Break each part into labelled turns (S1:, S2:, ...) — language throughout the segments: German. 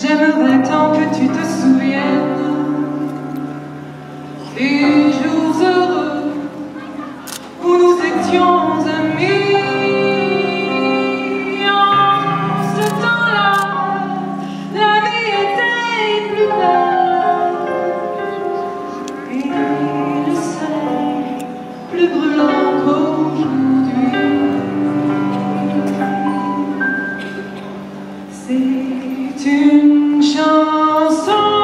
S1: J'aimerais tant que tu te souviennes. petite chanson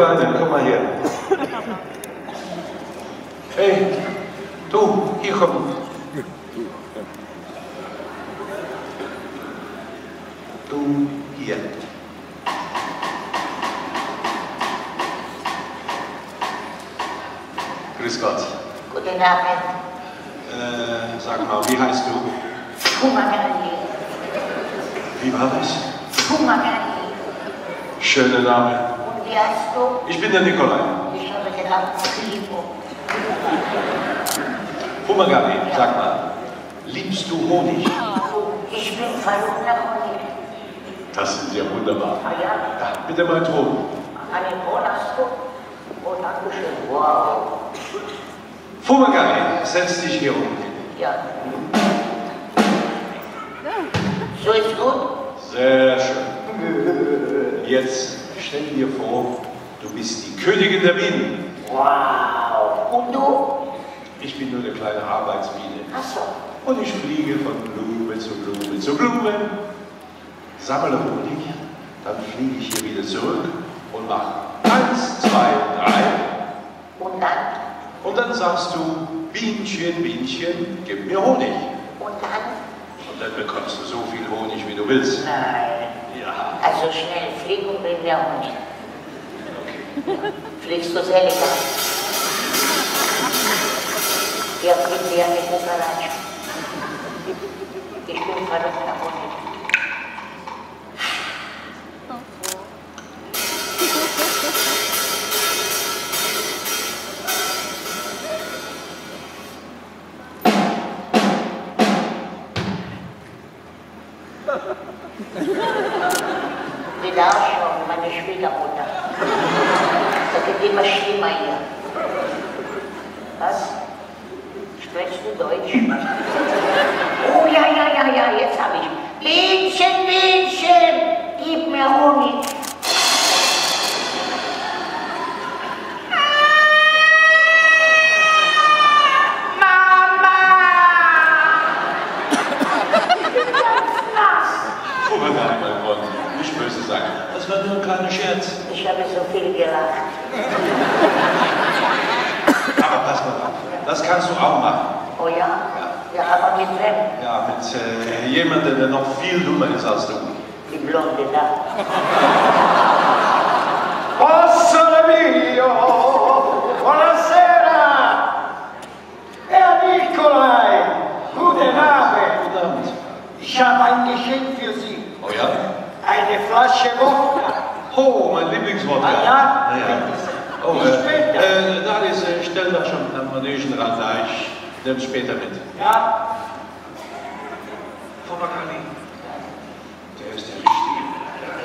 S2: 여기까지.
S3: Hummergabi, sag mal, liebst du Honig?
S2: Ich bin verrückter Honig.
S3: Das sind ja wunderbar.
S2: Ah, ja,
S3: bitte mal Ton.
S2: Eine Oh, danke schön. Wow.
S3: Fumagari, setz dich hier um.
S2: Ja. So ist gut?
S3: Sehr schön. Jetzt stell dir vor, du bist die Königin der Bienen.
S2: Wow. Und du?
S3: Ich bin nur eine kleine Arbeitsbiene.
S2: Ach so.
S3: Und ich fliege von Blume zu Blume zu Blume, sammle Honig, dann fliege ich hier wieder zurück und mache eins, zwei, drei.
S2: Und dann?
S3: Und dann sagst du, Bienchen, Bienchen, gib mir Honig.
S2: Und dann?
S3: Und dann bekommst du so viel Honig, wie du willst.
S2: Nein.
S3: Ja.
S2: Also schnell fliegen und mir Honig.
S3: Okay.
S2: Fliegst du sehr lecker? Ja, fliegen wir ja nicht mit Schlimmer hier. Was? Sprichst du Deutsch? Oh ja, ja, ja, ja, jetzt habe ich. Bienchen, Bienchen, gib mir Honig.
S3: Guck mal rein, mein Freund. Nicht böse sagen. Das war nur ein kleiner Scherz.
S2: Ich habe so viel gelacht.
S3: Aber pass mal auf. Das kannst du auch machen.
S2: Oh ja? Ja, aber mit wem?
S3: Ja, mit äh, jemandem, der noch viel dummer ist als du.
S2: Die Blonde da.
S4: Possole mio, buonasera! Herr Nikolai, guten Abend.
S3: Guten Abend.
S4: Ich habe ein Geschenk für Sie.
S3: Oh ja?
S4: Eine Flasche Wodka.
S3: Oh, mein Lieblingswort.
S4: Ah, ja?
S3: ja. Oh,
S4: später.
S3: äh, äh, Daris, äh, stell doch schon am Manögen ran, da ich nehme später mit.
S4: Ja,
S3: Frau Bakali. Der ist der Richtige.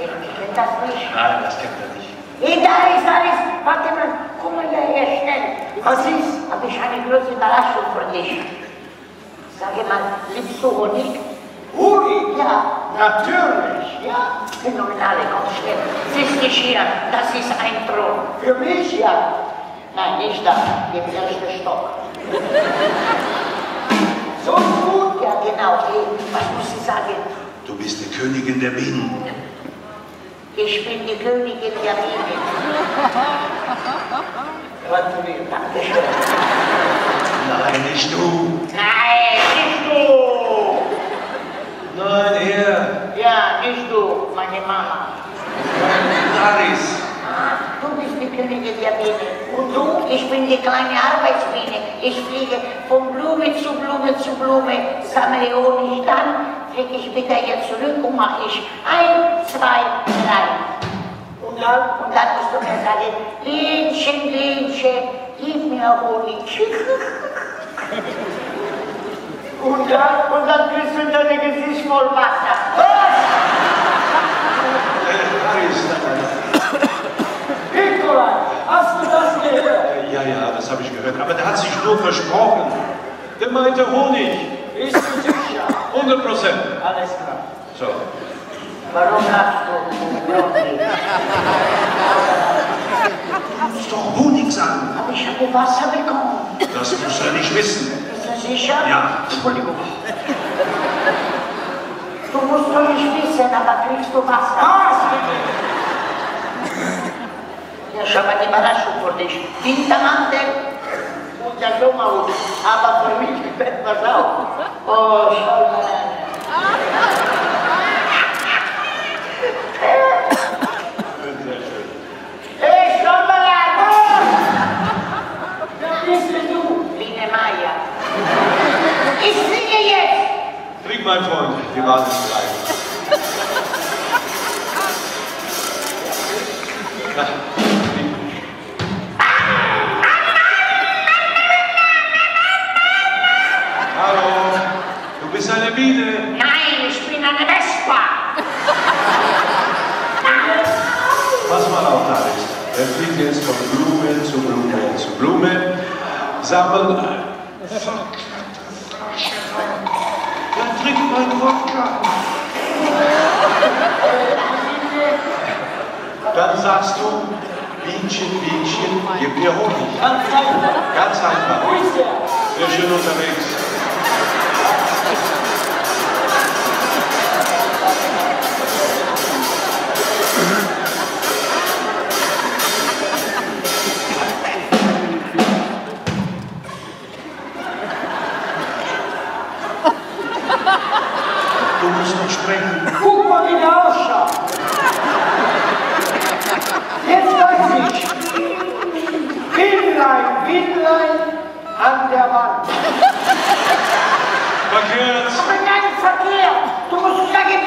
S2: Ich kenn das nicht.
S3: Nein, das kennt er nicht.
S2: Hey, da ist, da ist. Warte mal, komm mal hierher schnell.
S4: was ist?
S2: Habe ich eine große Überraschung für dich. Sage mal, liebst du Honig?
S4: Uri,
S2: Ja.
S4: Natürlich.
S2: Ja, phänomenale, schnell. Setz dich hier, das ist ein Thron.
S4: Für mich?
S2: Ja. Nein, nicht da, im ersten Stock.
S4: So gut.
S2: Ja, genau. Was muss ich sagen?
S3: Du bist die Königin der Bienen.
S2: Ich bin die Königin der Bienen.
S4: Gratuliere.
S2: Dankeschön.
S3: Nein, nicht du.
S2: Nein, nicht du.
S3: Nein, er.
S2: Ja, nicht du, meine Mama.
S3: Daris.
S2: Ah, Königin der Biene. Und du? Ich bin die kleine Arbeitsbiene. Ich fliege von Blume zu Blume zu Blume, sammle Honig, dann fliege ich wieder hier zurück und mache ich ein, zwei, drei.
S4: Und dann?
S2: Und dann musst du mir sagen, Bienchen, Bienchen, gib mir Honig.
S4: Und dann?
S2: Und dann kriegst du in dein Gesicht voll Wasser.
S3: Äh, Daris, nein, nein,
S4: Nikolai, hast du das gehört?
S3: nein. Ja, ja, gehört. Aber der hat sich nur versprochen. Der meinte Honig.
S4: Bist du sicher?
S3: 100 Prozent.
S4: Alles klar.
S3: So.
S2: Warum lachst du?
S3: Du musst doch Honig sagen.
S2: Aber ich habe Wasser bekommen.
S3: Das muss er nicht wissen.
S2: Bist du sicher?
S3: Ja.
S2: Entschuldigung. Du musst doch nicht wissen, aber kriegst du Wasser.
S4: Was?
S2: Ja, ich habe eine Überraschung für dich. Wintermantel und der Sommerhut. Aber für mich fällt was auf. Oh,
S3: Dann trink mein Wodka. Dann sagst du, Bienchen, Bienchen, gib mir Honig.
S4: Ganz einfach.
S3: Ganz einfach. Sehr schön unterwegs.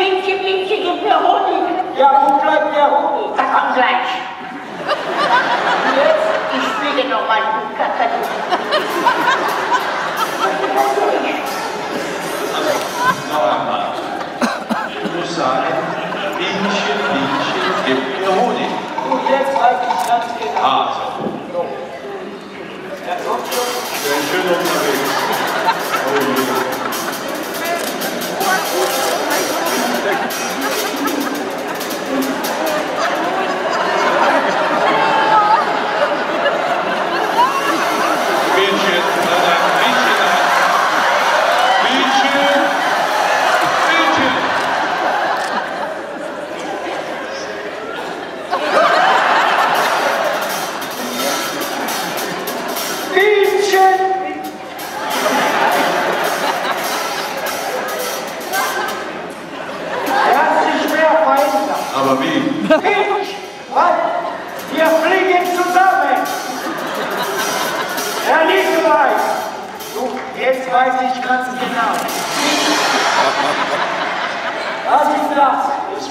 S2: Bienchen, Bienchen, gib mir Honig.
S4: Ja, wo bleibt der Honig?
S2: Da kommt gleich. Und jetzt, ich spiele noch mal gut Kakadu.
S3: Noch einmal. Ich muss sagen, Bienchen, Bienchen, gib mir Honig.
S4: Und jetzt weiß ich ganz genau.
S3: Also,
S4: kommt schon.
S3: sehr schön unterwegs.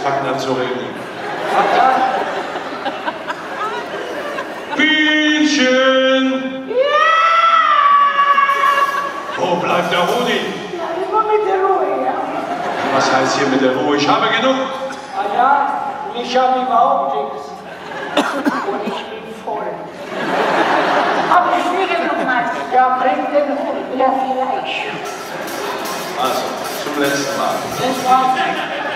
S4: Das?
S3: Es fängt an zu
S4: das?
S3: Bienchen! Wo bleibt der Honig?
S4: Ja, immer mit der Ruhe, ja.
S3: Was heißt hier mit der Ruhe? Ich habe genug.
S4: Ah ja, ich habe überhaupt nichts.
S2: Und ich bin voll. Aber ich fliege noch mal.
S4: Ja, bring den.
S2: Ja, vielleicht.
S3: Also, zum letzten Mal.
S4: Das war's.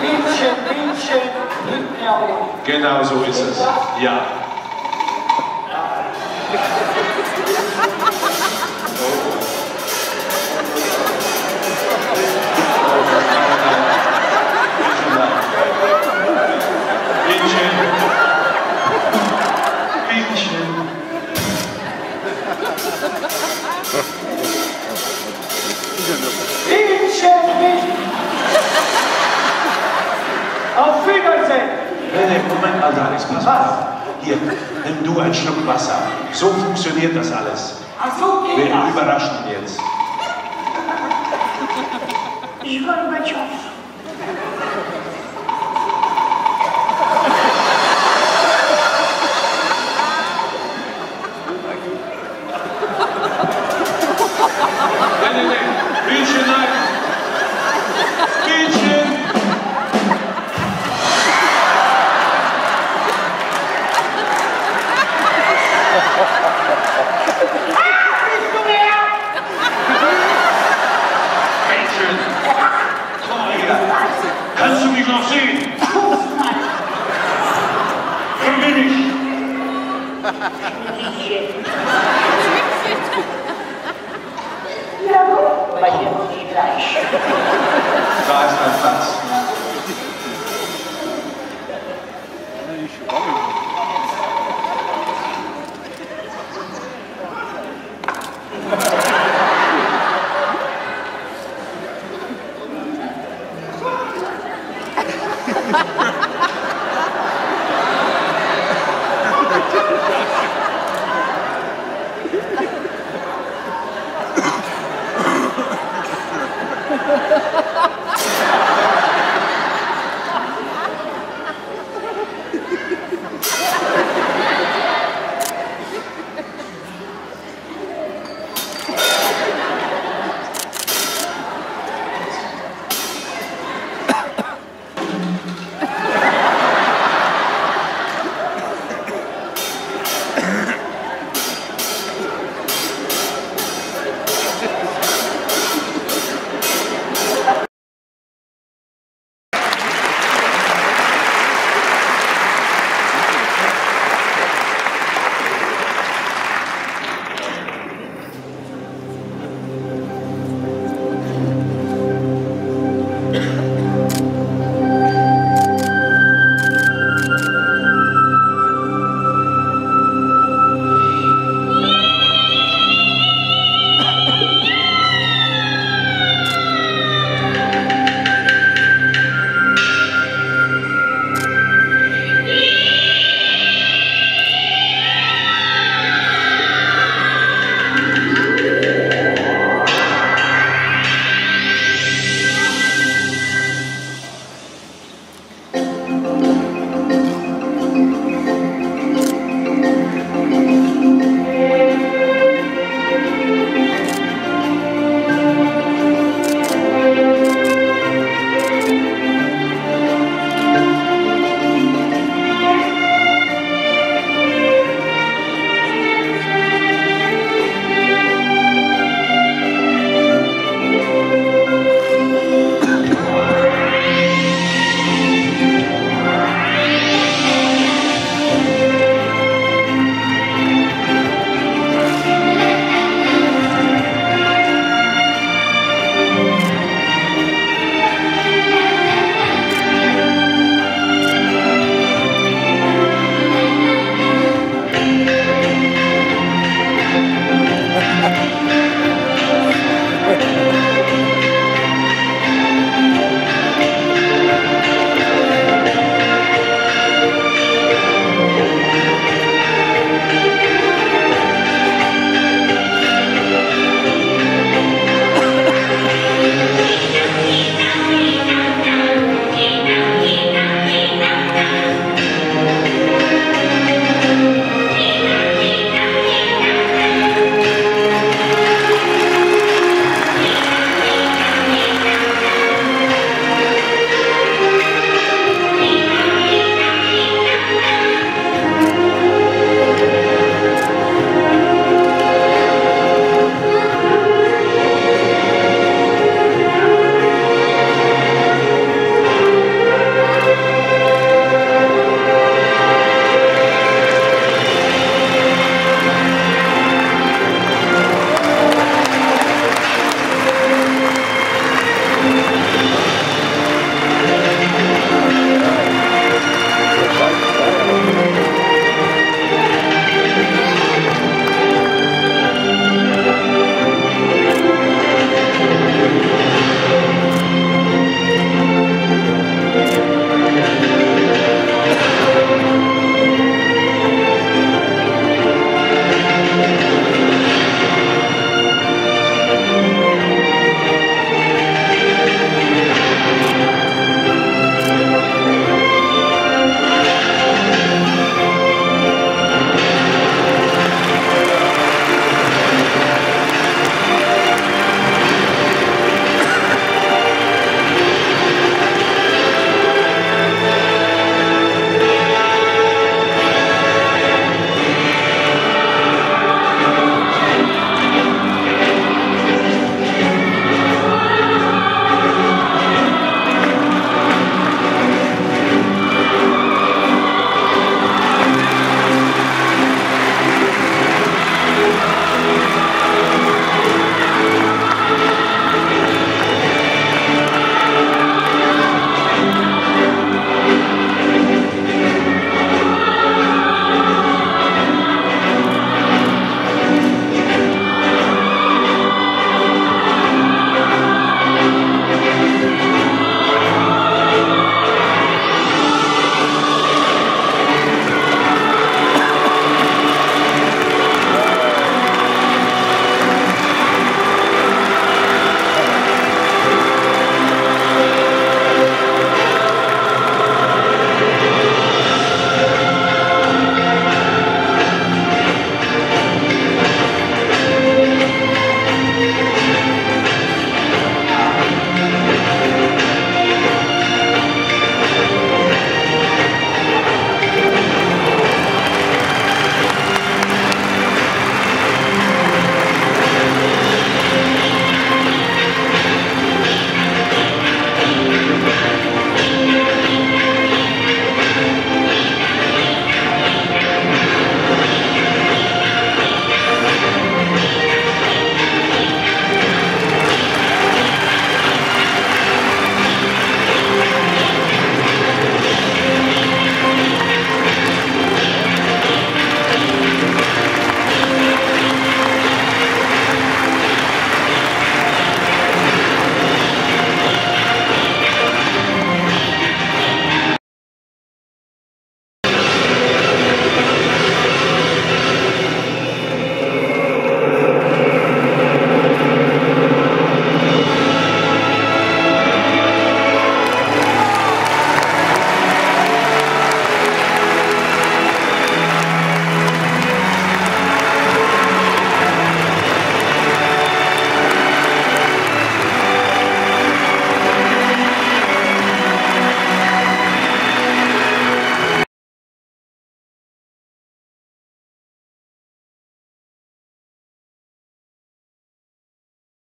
S4: Bienchen, Bienchen, gib mir.
S3: Genau so ist es. Ja. Nee, Moment mal, mal auf. Hier, nimm du einen Schluck Wasser. So funktioniert das alles.
S4: Ach so geht
S3: Wir
S4: das.
S3: überraschen jetzt.
S2: Ich war Gorbatschow.